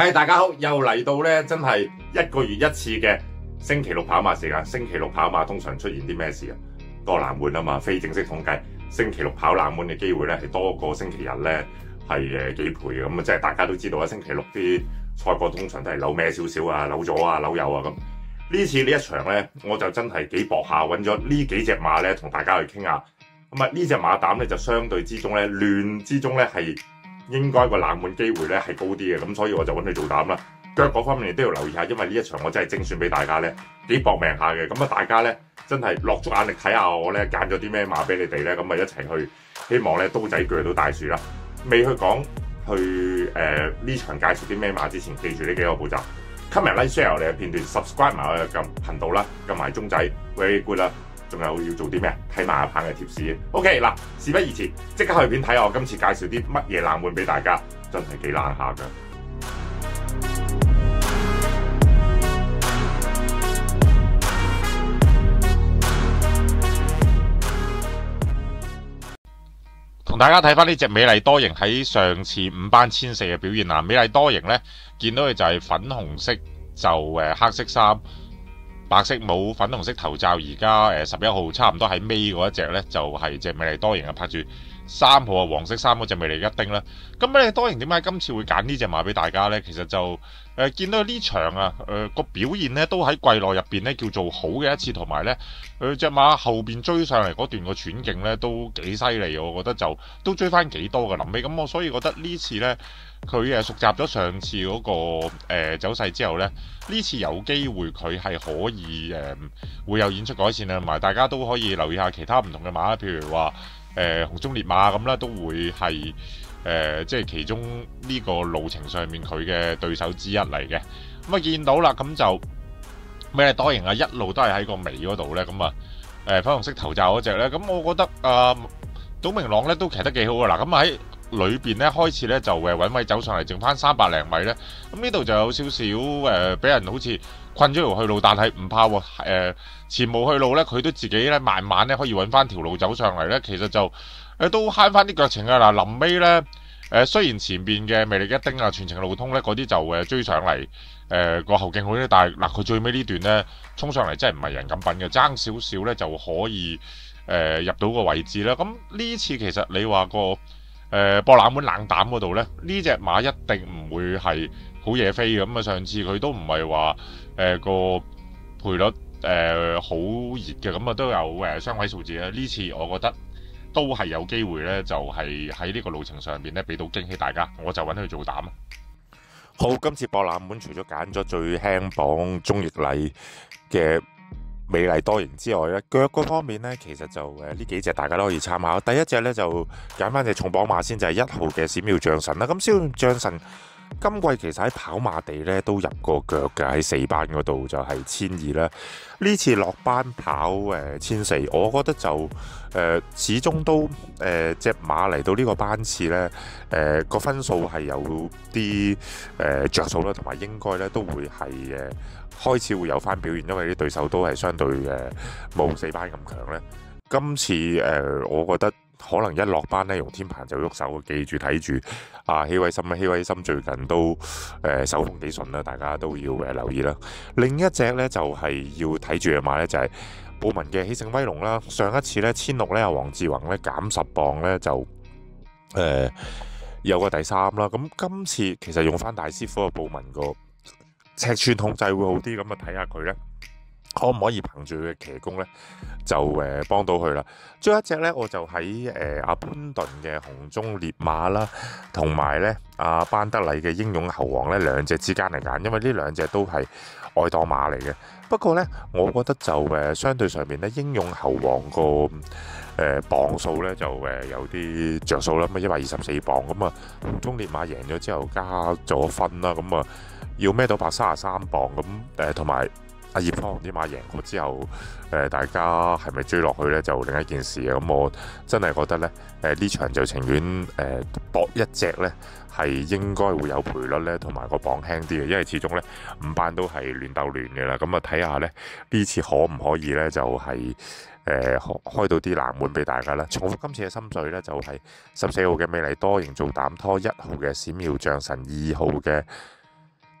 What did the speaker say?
係大家好，又嚟到咧，真係一個月一次嘅星期六跑馬時間。星期六跑馬通常出現啲咩事啊？多冷門啊嘛，非正式統計，星期六跑冷門嘅機會咧係多過星期日咧係誒幾倍嘅。咁啊，即係大家都知道啊，星期六啲賽果通常都係扭咩少少啊，扭咗啊，扭右啊咁。呢次呢一場咧，我就真係幾搏下，揾咗呢幾隻馬咧同大家去傾下。咁啊，呢隻馬膽咧就相對之中咧亂之中咧係。應該個冷門機會咧係高啲嘅，咁所以我就揾佢做膽啦。腳嗰方面你都要留意下，因為呢一場我真係精選俾大家咧，幾搏命下嘅。咁啊，大家咧真係落足眼力睇下我咧揀咗啲咩馬俾你哋咧，咁啊一齊去，希望咧刀仔鋸到大樹啦。未去講去誒呢、呃、場介紹啲咩馬之前，記住呢幾個步驟：comment、like、share 我哋嘅片段，subscribe 埋我哋嘅頻道啦，撳埋鐘仔，very good 啦。仲有要做啲咩？睇埋阿棒嘅貼士。OK，嗱，事不宜遲，即刻去片睇下我今次介紹啲乜嘢冷門俾大家，真係幾冷下㗎。同大家睇翻呢隻美麗多型喺上次五班千四嘅表現啊！美麗多型呢，見到佢就係粉紅色就誒黑色衫。白色帽、粉紅色頭罩，而家誒十一號差唔多喺尾嗰一隻呢，就係、是、隻美麗多型嘅，拍住三號啊黃色衫嗰隻美麗一丁啦。咁美麗多型點解今次會揀呢隻馬俾大家呢？其實就誒、呃、見到呢場啊誒個、表現呢，都喺季內入邊呢叫做好嘅一次，同埋呢，佢隻馬後邊追上嚟嗰段個喘勁呢，都幾犀利，我覺得就都追翻幾多嘅臨尾。咁我所以覺得呢次呢。佢誒熟習咗上次嗰、那個、走勢之後呢，呢次有機會佢係可以誒、呃、會有演出改善啊，同埋大家都可以留意下其他唔同嘅馬，譬如話誒、呃、紅中烈馬咁啦，都會係誒、即係其中呢個路程上面佢嘅對手之一嚟嘅。咁、啊見到啦，咁就咩多型啊，一路都係喺個尾嗰度咧。咁啊誒粉紅色頭罩嗰隻呢，咁我覺得啊，賭、呃、明朗咧都騎得幾好噶啦，咁喺。裏邊咧開始咧就誒揾位走上嚟，剩翻三百零米咧，咁呢度就有少少誒俾人好似困咗條去路，但係唔怕喎、呃、前無去路咧，佢都自己咧慢慢咧可以揾翻條路走上嚟咧，其實就誒、都慳翻啲腳程啊！嗱，臨尾咧誒雖然前邊嘅魅力一丁啊全程路通咧嗰啲就誒追上嚟誒個後勁好啲，但係嗱佢最尾呢段咧衝上嚟真係唔係人咁品嘅，爭少少咧就可以誒、入到個位置啦。咁呢次其實你話個。誒、呃，博冷門冷膽嗰度咧，呢只馬一定唔會係好嘢飛嘅。咁啊，上次佢都唔係話誒個賠率誒好熱嘅，咁啊都有誒雙位數字啊。呢次我覺得都係有機會咧，就係喺呢個路程上邊咧，俾到驚喜大家。我就揾佢做膽啊！好，今次博冷門除咗揀咗最輕磅中譯禮嘅。美麗多型之外咧，腳嗰方面咧，其實就誒呢幾隻大家都可以參考。第一隻咧就揀翻隻重磅馬先，就係、一號嘅閃耀將神啦。咁閃耀將神今季其實喺跑馬地咧都入過腳嘅，喺四班嗰度就係千二啦。呢次落班跑誒千四，我覺得就誒、始終都誒隻、呃、馬嚟到呢個班次咧，誒、呃、個分數係有啲誒著數啦，同埋應該咧都會係誒。呃開始會有翻表現，因為啲對手都係相對誒冇四班咁強呢。今次誒、我覺得可能一落班呢，容天鵬就喐手，記住睇住啊！希威森啊，希威森最近都誒、手風幾順啦，大家都要誒留意啦。另一隻呢，就係、要睇住嘅馬呢，就係布文嘅喜勝威龍啦。上一次呢，千六呢，阿黃志宏呢減十磅呢，就誒、有個第三啦。咁今次其實用翻大師傅嘅布文個。尺寸控制會好啲，咁啊睇下佢呢，可唔可以憑住佢嘅騎功呢，就誒幫到佢啦。最後一隻呢，我就喺誒阿潘頓嘅紅中烈馬啦，同埋呢阿班德禮嘅英勇猴王呢兩隻之間嚟揀，因為呢兩隻都係愛當馬嚟嘅。不過呢，我覺得就誒相對上面呢，英勇猴王個誒磅數呢，就誒有啲着數啦，咁啊一百二十四磅，咁啊紅中烈馬贏咗之後加咗分啦，咁啊。要孭到百三十三磅咁誒，同埋阿葉方啲馬贏過之後，誒、大家係咪追落去呢？就另一件事！咁我真係覺得呢，誒、呢場就情願誒搏一隻呢，係應該會有賠率呢，同埋個磅輕啲嘅，因為始終呢，五班都係亂鬥亂嘅啦。咁啊睇下呢，呢次可唔可以呢？就係、是、誒、呃、開到啲冷門俾大家啦。重複今次嘅心水呢，就係十四號嘅美麗多營做膽拖，一號嘅閃耀將神，二號嘅。